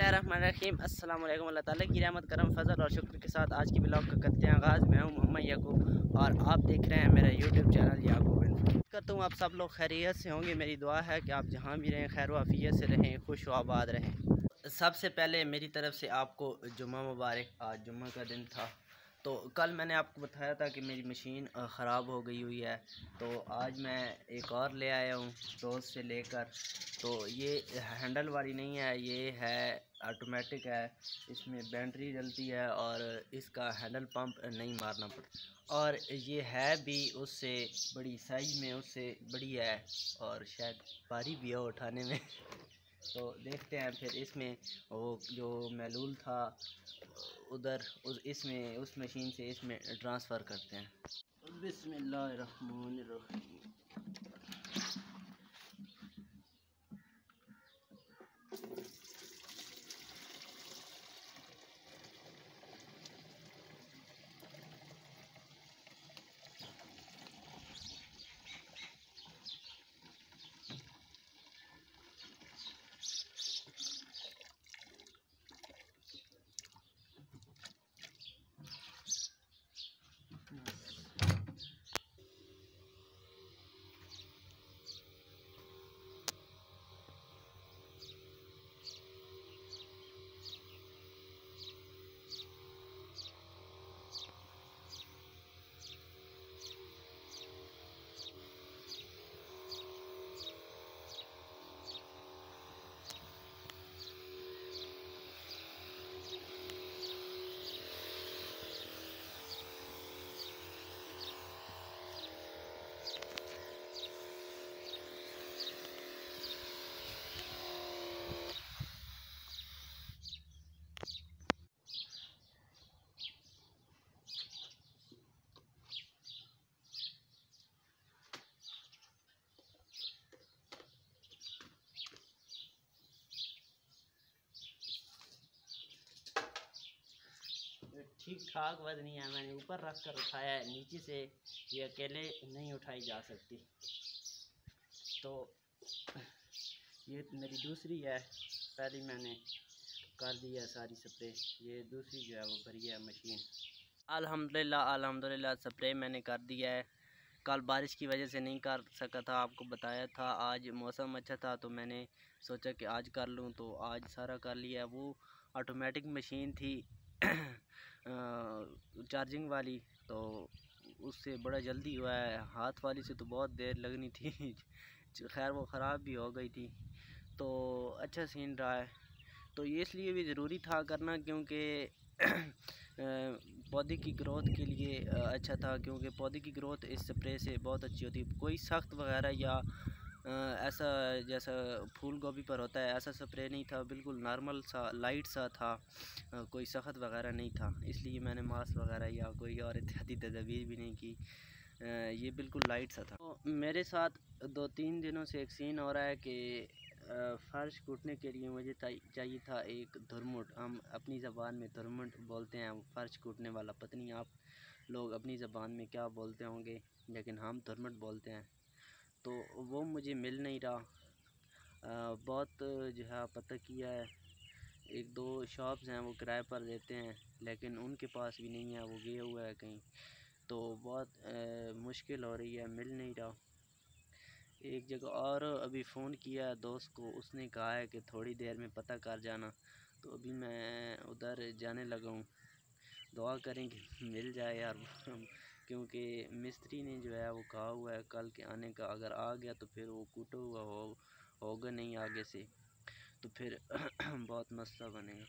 बसमीम अल्लाम अल्लाह ताला की रहमत, करम, फजल और शुक्र के साथ आज की ब्लॉग का करते हैं आगाज़। मैं हूँ मोहम्मद याकूब और आप देख रहे हैं मेरा यूट्यूब चैनल याकूब करता हूँ आप सब लोग खैरियत से होंगे। मेरी दुआ है कि आप जहाँ भी रहें, खैर वाफियत से रहें, खुश व आबाद रहें। सबसे पहले मेरी तरफ़ से आपको जुम्मा मुबारक। आज जुम्मा का दिन था। तो कल मैंने आपको बताया था कि मेरी मशीन ख़राब हो गई हुई है। तो आज मैं एक और ले आया हूँ रोज़ से लेकर। तो ये हैंडल वाली नहीं है, ये है ऑटोमेटिक है, इसमें बैटरी जलती है और इसका हैंडल पंप नहीं मारना पड़ता। और ये है भी उससे बड़ी साइज़ में उससे बड़ी है और शायद भारी भी है उठाने में। तो देखते हैं फिर इसमें वो जो मैलूल था, उधर उस, इसमें, उस मशीन से इसमें ट्रांसफ़र करते हैं। बिस्मिल्लाहिर्रहमानिर्रहीम। ठीक ठाक वजनी है मैंने ऊपर रख कर उठाया है। नीचे से ये अकेले नहीं उठाई जा सकती। तो ये मेरी दूसरी है। पहली मैंने कर दी है सारी स्प्रे। ये दूसरी जो है वो भरी है मशीन। अल्हम्दुलिल्लाह अल्हम्दुलिल्लाह, स्प्रे मैंने कर दिया है। कल बारिश की वजह से नहीं कर सका था। आपको बताया था, आज मौसम अच्छा था तो मैंने सोचा कि आज कर लूँ तो आज सारा कर लिया। वो ऑटोमेटिक मशीन थी। चार्जिंग वाली तो उससे बड़ा जल्दी हुआ है। हाथ वाली से तो बहुत देर लगनी थी। खैर, वो ख़राब भी हो गई थी। तो अच्छा सीन रहा है। तो ये इसलिए भी ज़रूरी था करना क्योंकि पौधे की ग्रोथ के लिए अच्छा था क्योंकि पौधे की ग्रोथ इस स्प्रे से बहुत अच्छी होती कोई सख्त वगैरह या ऐसा जैसा फूल गोभी पर होता है, ऐसा स्प्रे नहीं था, बिल्कुल नॉर्मल सा, लाइट सा था। कोई सख्त वगैरह नहीं था, इसलिए मैंने मास्क वगैरह या कोई और एहतियाती तदबीर भी नहीं की। ये बिल्कुल लाइट सा था। तो मेरे साथ दो तीन दिनों से एक सीन हो रहा है कि फ़र्श कूटने के लिए मुझे चाहिए था एक धुरमुट। हम अपनी ज़बान में धुरमुट बोलते हैं फ़र्श कूटने वाला पत्नी, आप लोग अपनी ज़बान में क्या बोलते होंगे? लेकिन हम धुरमुट बोलते हैं। तो वो मुझे मिल नहीं रहा। बहुत जो है पता किया है। एक दो शॉप्स हैं वो किराए पर देते हैं लेकिन उनके पास भी नहीं है वो गए हुआ है कहीं। तो बहुत आ, मुश्किल हो रही है मिल नहीं रहा। एक जगह और अभी फ़ोन किया है दोस्त को उसने कहा है कि थोड़ी देर में पता कर जाना। तो अभी मैं उधर जाने लगा हूँ। दुआ करें कि मिल जाए यार। क्योंकि मिस्त्री ने जो है वो कहा हुआ है, कल के आने का अगर आ गया तो फिर वो कूटा हुआ हो, होगा नहीं आगे से तो फिर बहुत मसला बनेगा।